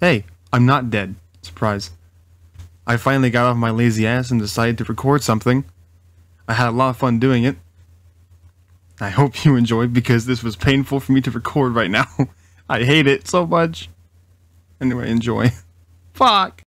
Hey, I'm not dead. Surprise. I finally got off my lazy ass and decided to record something. I had a lot of fun doing it. I hope you enjoyed because this was painful for me to record right now. I hate it so much. Anyway, enjoy. Fuck.